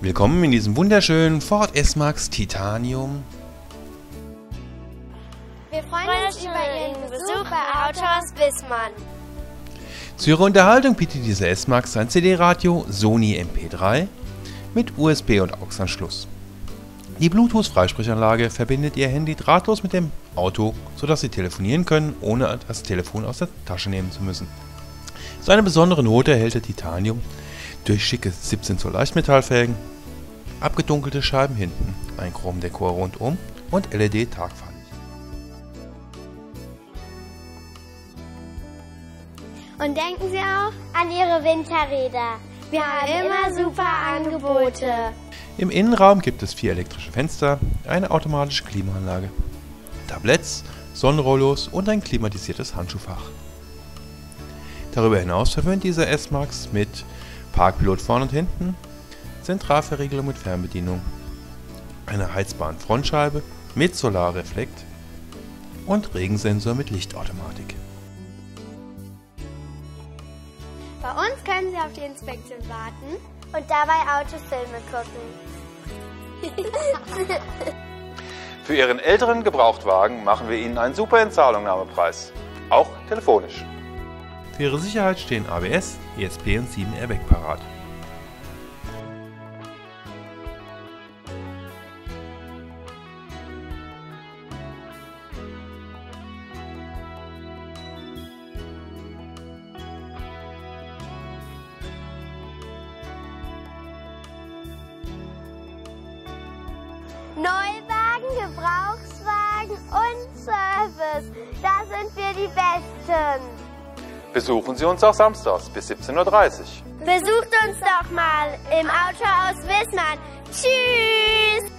Willkommen in diesem wunderschönen Ford S-Max Titanium. Wir freuen uns über Ihren Besuch bei Autohaus Wissmann. Zu Ihrer Unterhaltung bietet dieser S-Max ein CD-Radio Sony MP3 mit USB- und AUX-Anschluss. Die Bluetooth-Freisprechanlage verbindet Ihr Handy drahtlos mit dem Auto, sodass Sie telefonieren können, ohne das Telefon aus der Tasche nehmen zu müssen. So eine besondere Note erhält der Titanium durch schicke 17 Zoll Leichtmetallfelgen, abgedunkelte Scheiben hinten, ein Chromdekor rundum und LED-Tagfahrlicht. Und denken Sie auch an Ihre Winterräder. Wir haben immer super Angebote. Im Innenraum gibt es vier elektrische Fenster, eine automatische Klimaanlage, Tabletts, Sonnenrollos und ein klimatisiertes Handschuhfach. Darüber hinaus verwöhnt dieser S-Max mit Parkpilot vorn und hinten, Zentralverriegelung mit Fernbedienung, einer heizbaren Frontscheibe mit Solarreflekt und Regensensor mit Lichtautomatik. Bei uns können Sie auf die Inspektion warten und dabei Autofilme gucken. Für Ihren älteren Gebrauchtwagen machen wir Ihnen einen super Entzahlungnahmepreis, auch telefonisch. Für Ihre Sicherheit stehen ABS, ESP und 7 Airbag parat. Neuwagen, Gebrauchswagen und Service. Da sind wir die Besten. Besuchen Sie uns auch samstags bis 17.30 Uhr. Besucht uns doch mal im Autohaus Wissmann. Tschüss!